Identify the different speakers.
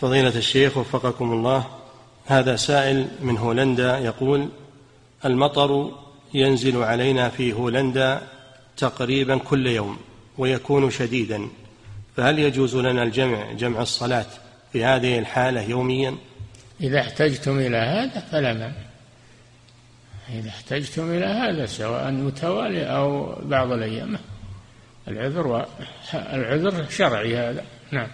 Speaker 1: فضيلة الشيخ وفقكم الله هذا سائل من هولندا يقول المطر ينزل علينا في هولندا تقريبا كل يوم ويكون شديدا فهل يجوز لنا الجمع جمع الصلاة في هذه الحالة يوميا؟
Speaker 2: إذا احتجتم إلى هذا فلا مانع. إذا احتجتم إلى هذا سواء متوالي أو بعض الأيام العذر و... العذر شرعي هذا. نعم.